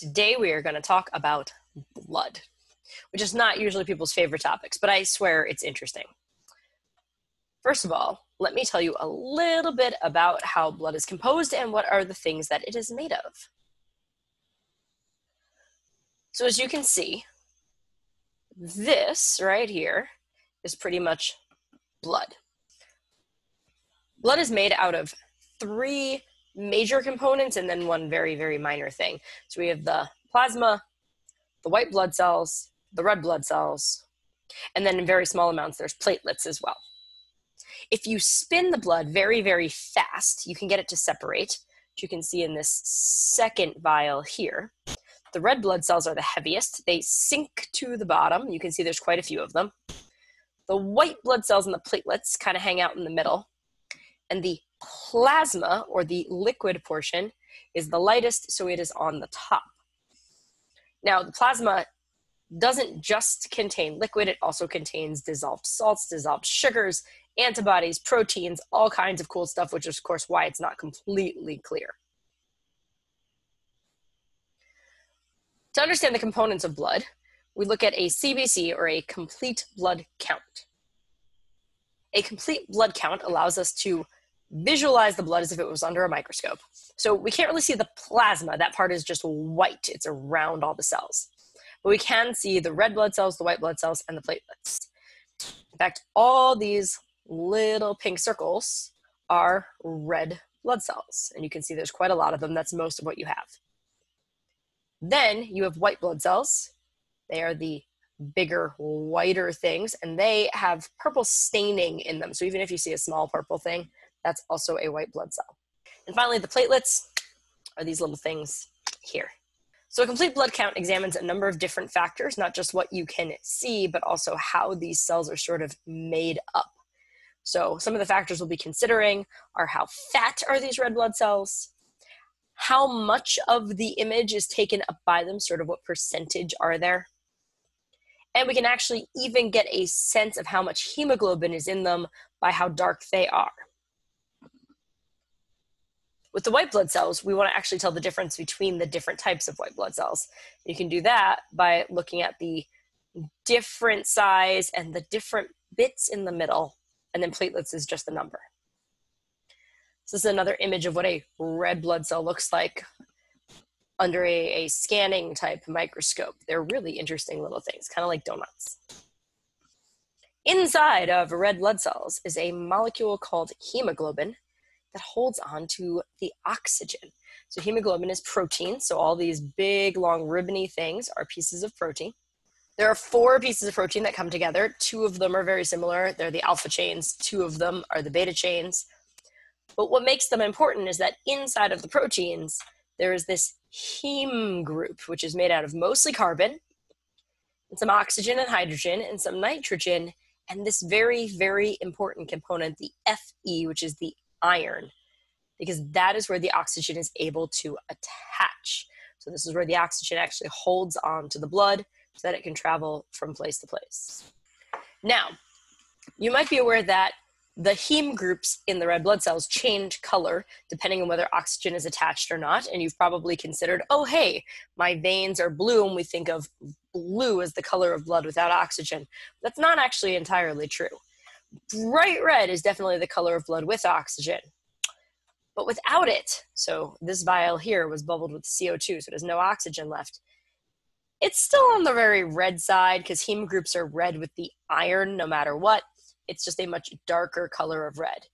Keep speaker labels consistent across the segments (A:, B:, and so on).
A: Today we are going to talk about blood, which is not usually people's favorite topics, but I swear it's interesting. First of all, let me tell you a little bit about how blood is composed and what are the things that it is made of. So as you can see, this right here is pretty much blood. Blood is made out of three major components and then one very, very minor thing. So we have the plasma, the white blood cells, the red blood cells, and then in very small amounts, there's platelets as well. If you spin the blood very, very fast, you can get it to separate, which you can see in this second vial here. The red blood cells are the heaviest. They sink to the bottom. You can see there's quite a few of them. The white blood cells and the platelets kind of hang out in the middle. And the plasma, or the liquid portion, is the lightest, so it is on the top. Now, the plasma doesn't just contain liquid, it also contains dissolved salts, dissolved sugars, antibodies, proteins, all kinds of cool stuff, which is, of course, why it's not completely clear. To understand the components of blood, we look at a CBC or a complete blood count. A complete blood count allows us to visualize the blood as if it was under a microscope. So we can't really see the plasma. That part is just white, it's around all the cells. But we can see the red blood cells, the white blood cells, and the platelets. In fact, all these little pink circles are red blood cells. And you can see there's quite a lot of them. That's most of what you have. Then you have white blood cells. They are the bigger, whiter things, and they have purple staining in them. So even if you see a small purple thing, that's also a white blood cell. And finally, the platelets are these little things here. So a complete blood count examines a number of different factors, not just what you can see, but also how these cells are sort of made up. So some of the factors we'll be considering are how fat are these red blood cells, how much of the image is taken up by them, sort of what percentage are there. And we can actually even get a sense of how much hemoglobin is in them by how dark they are. With the white blood cells, we want to actually tell the difference between the different types of white blood cells. You can do that by looking at the different size and the different bits in the middle, and then platelets is just the number. This is another image of what a red blood cell looks like under a, a scanning type microscope. They're really interesting little things, kind of like donuts. Inside of red blood cells is a molecule called hemoglobin that holds on to the oxygen. So hemoglobin is protein. So all these big, long, ribbony things are pieces of protein. There are four pieces of protein that come together. Two of them are very similar. They're the alpha chains. Two of them are the beta chains. But what makes them important is that inside of the proteins, there is this heme group, which is made out of mostly carbon, and some oxygen and hydrogen, and some nitrogen, and this very, very important component, the Fe, which is the iron, because that is where the oxygen is able to attach. So, this is where the oxygen actually holds on to the blood so that it can travel from place to place. Now, you might be aware that the heme groups in the red blood cells change color depending on whether oxygen is attached or not. And you've probably considered, oh, hey, my veins are blue, and we think of blue as the color of blood without oxygen. That's not actually entirely true. Bright red is definitely the color of blood with oxygen. But without it, so this vial here was bubbled with CO2, so it has no oxygen left. It's still on the very red side because heme groups are red with the iron no matter what it's just a much darker color of red.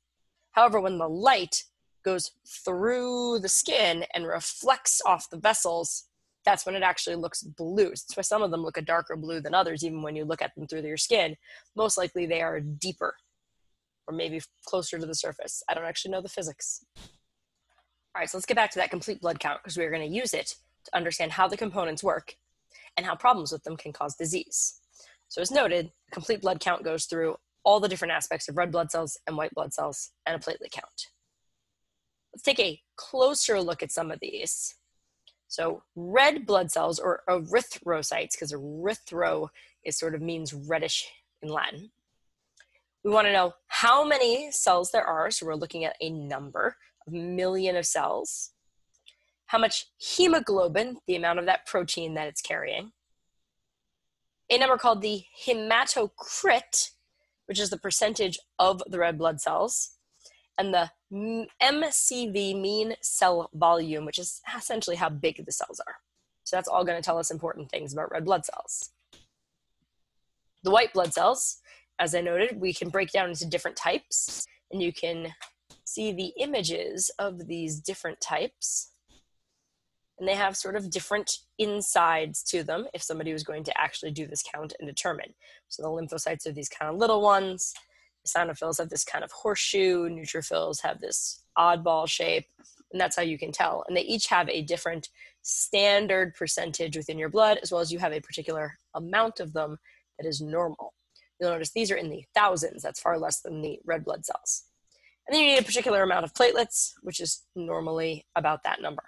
A: However, when the light goes through the skin and reflects off the vessels, that's when it actually looks blue. That's why some of them look a darker blue than others, even when you look at them through your skin. Most likely they are deeper or maybe closer to the surface. I don't actually know the physics. All right, so let's get back to that complete blood count because we're going to use it to understand how the components work and how problems with them can cause disease. So, as noted, complete blood count goes through all the different aspects of red blood cells and white blood cells and a platelet count. Let's take a closer look at some of these. So red blood cells or erythrocytes, because erythro is sort of means reddish in Latin. We want to know how many cells there are. So we're looking at a number of million of cells. how much hemoglobin, the amount of that protein that it's carrying, a number called the hematocrit, which is the percentage of the red blood cells, and the MCV, mean cell volume, which is essentially how big the cells are. So that's all going to tell us important things about red blood cells. The white blood cells, as I noted, we can break down into different types, and you can see the images of these different types and they have sort of different insides to them if somebody was going to actually do this count and determine. So the lymphocytes are these kind of little ones, eosinophils have this kind of horseshoe, neutrophils have this oddball shape, and that's how you can tell. And they each have a different standard percentage within your blood, as well as you have a particular amount of them that is normal. You'll notice these are in the thousands, that's far less than the red blood cells. And then you need a particular amount of platelets, which is normally about that number.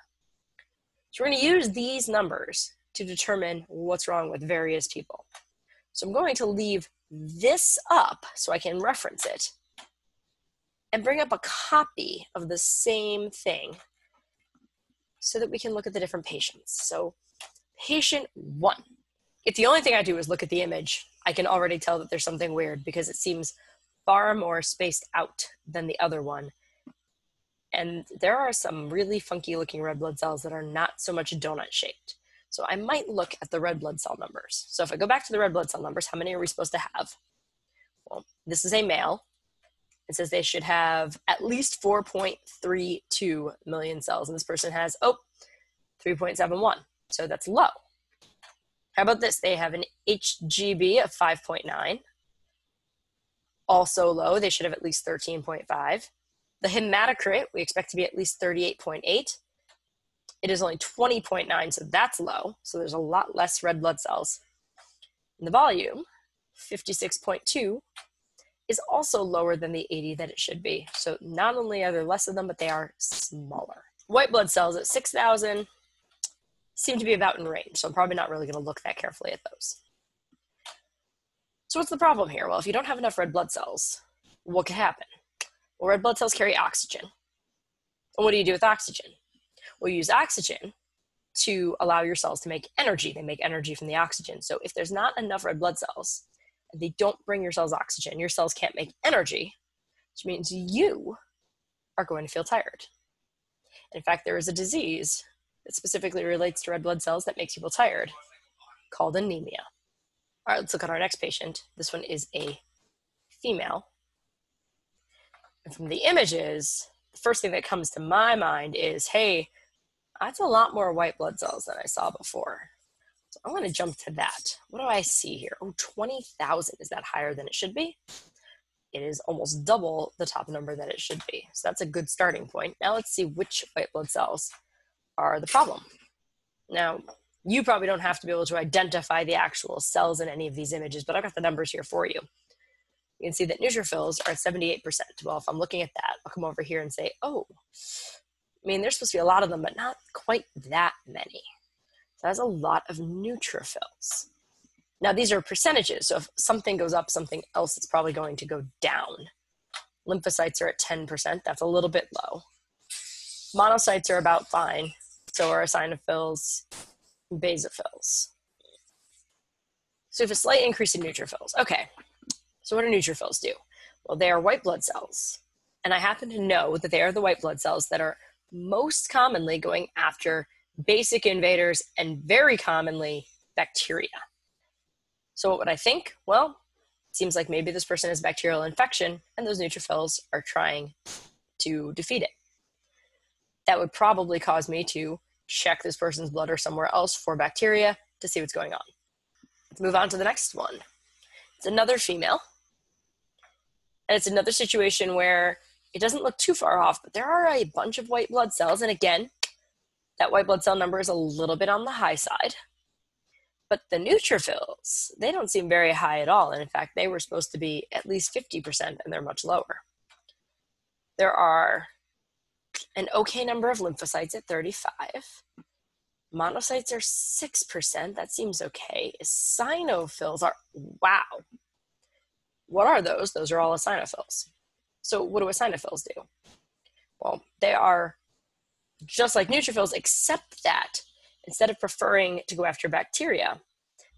A: So we're going to use these numbers to determine what's wrong with various people. So I'm going to leave this up so I can reference it and bring up a copy of the same thing so that we can look at the different patients. So patient one, if the only thing I do is look at the image, I can already tell that there's something weird because it seems far more spaced out than the other one and there are some really funky looking red blood cells that are not so much donut shaped. So I might look at the red blood cell numbers. So if I go back to the red blood cell numbers, how many are we supposed to have? Well, this is a male. It says they should have at least 4.32 million cells. And this person has, oh, 3.71. So that's low. How about this? They have an HGB of 5.9. Also low. They should have at least 13.5. The hematocrit, we expect to be at least 38.8. It is only 20.9, so that's low. So there's a lot less red blood cells. And the volume, 56.2, is also lower than the 80 that it should be. So not only are there less of them, but they are smaller. White blood cells at 6,000 seem to be about in range, so I'm probably not really going to look that carefully at those. So what's the problem here? Well, if you don't have enough red blood cells, what could happen? Well, red blood cells carry oxygen. And what do you do with oxygen? You use oxygen to allow your cells to make energy. They make energy from the oxygen. So if there's not enough red blood cells, and they don't bring your cells oxygen, your cells can't make energy, which means you are going to feel tired. In fact, there is a disease that specifically relates to red blood cells that makes feel tired called anemia. All right, let's look at our next patient. This one is a female and from the images, the first thing that comes to my mind is hey, that's a lot more white blood cells than I saw before. So I'm going to jump to that. What do I see here? Oh, 20,000. Is that higher than it should be? It is almost double the top number that it should be. So that's a good starting point. Now let's see which white blood cells are the problem. Now, you probably don't have to be able to identify the actual cells in any of these images, but I've got the numbers here for you you can see that neutrophils are at 78%. Well, if I'm looking at that, I'll come over here and say, oh, mean, there's supposed to be a lot of them, but not quite that many. So that's a lot of neutrophils. Now, these are percentages. So if something goes up, something else is probably going to go down. Lymphocytes are at 10%. That's a little bit low. Monocytes are about fine. So are eosinophils, basophils. So we have a slight increase in neutrophils. Okay, so, what do neutrophils do? Well, they are white blood cells. And I happen to know that they are the white blood cells that are most commonly going after basic invaders and very commonly bacteria. So, what would I think? Well, it seems like maybe this person has bacterial infection and those neutrophils are trying to defeat it. That would probably cause me to check this person's blood or somewhere else for bacteria to see what's going on. Let's move on to the next one. It's another female and it's another situation where it doesn't look too far off, but there are a bunch of white blood cells. And again, that white blood cell number is a little bit on the high side. But the neutrophils, they don't seem very high at all. And in fact, they were supposed to be at least 50%, and they're much lower. There are an okay number of lymphocytes at 35. Monocytes are 6%. That seems okay. Eosinophils are, wow, what are those? Those are all eosinophils. So what do eosinophils do? Well, they are just like neutrophils, except that instead of preferring to go after bacteria,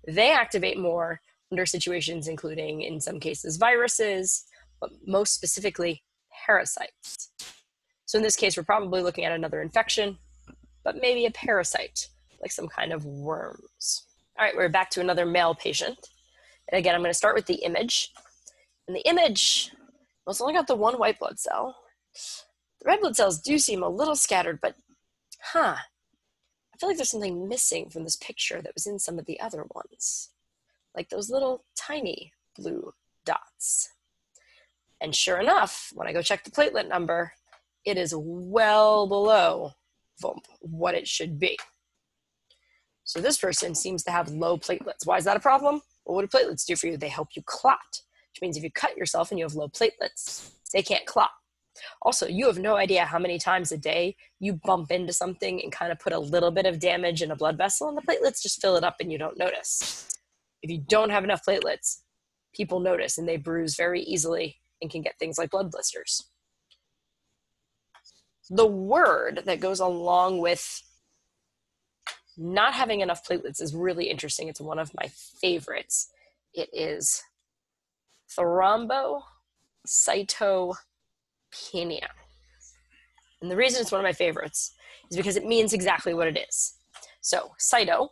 A: they activate more under situations including, in some cases, viruses, but most specifically, parasites. So in this case, we're probably looking at another infection, but maybe a parasite, like some kind of worms. All right, we're back to another male patient. And again, I'm going to start with the image. And the image, well, it's only got the one white blood cell. The red blood cells do seem a little scattered, but huh, I feel like there's something missing from this picture that was in some of the other ones, like those little tiny blue dots. And sure enough, when I go check the platelet number, it is well below what it should be. So this person seems to have low platelets. Why is that a problem? Well, what do platelets do for you? They help you clot, which means if you cut yourself and you have low platelets, they can't clot. Also, you have no idea how many times a day you bump into something and kind of put a little bit of damage in a blood vessel, and the platelets just fill it up and you don't notice. If you don't have enough platelets, people notice and they bruise very easily and can get things like blood blisters. The word that goes along with not having enough platelets is really interesting. It's one of my favorites. It is thrombocytopenia. And the reason it's one of my favorites is because it means exactly what it is. So, cyto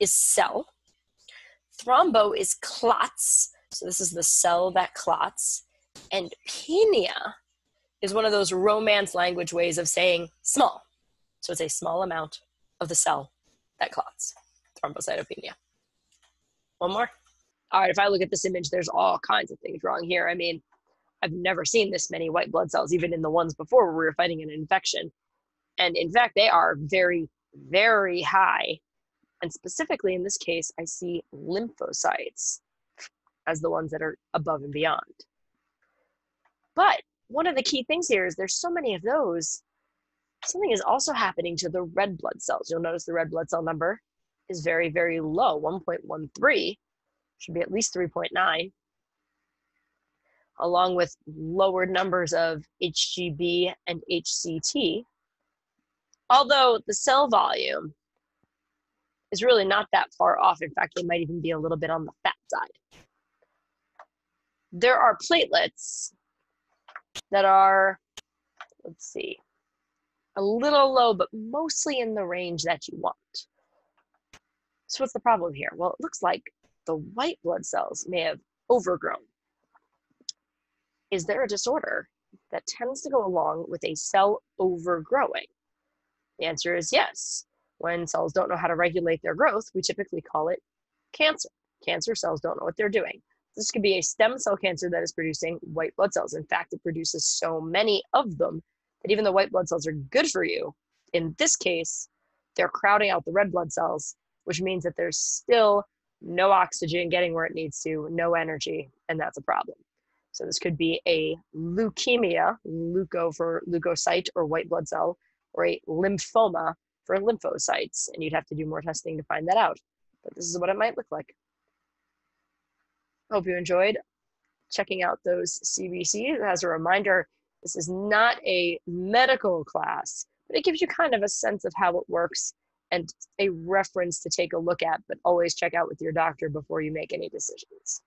A: is cell, thrombo is clots. So, this is the cell that clots. And penia is one of those romance language ways of saying small. So, it's a small amount of the cell that clots. Thrombocytopenia. One more. All right, if I look at this image, there's all kinds of things wrong here. I mean, I've never seen this many white blood cells, even in the ones before where we were fighting an infection. And in fact, they are very, very high. And specifically in this case, I see lymphocytes as the ones that are above and beyond. But one of the key things here is there's so many of those. Something is also happening to the red blood cells. You'll notice the red blood cell number is very, very low 1.13, should be at least 3.9 along with lowered numbers of HGB and HCT. Although the cell volume is really not that far off. In fact, they might even be a little bit on the fat side. There are platelets that are, let's see, a little low, but mostly in the range that you want. So, what's the problem here? Well, it looks like the white blood cells may have overgrown is there a disorder that tends to go along with a cell overgrowing? The answer is yes. When cells don't know how to regulate their growth, we typically call it cancer. Cancer cells don't know what they're doing. This could be a stem cell cancer that is producing white blood cells. In fact, it produces so many of them that even the white blood cells are good for you. In this case, they're crowding out the red blood cells, which means that there's still no oxygen getting where it needs to, no energy, and that's a problem. So this could be a leukemia, leuco for leukocyte or white blood cell, or a lymphoma for lymphocytes. And you'd have to do more testing to find that out. But this is what it might look like. Hope you enjoyed checking out those CBCs. As a reminder, this is not a medical class, but it gives you kind of a sense of how it works and a reference to take a look at, but always check out with your doctor before you make any decisions.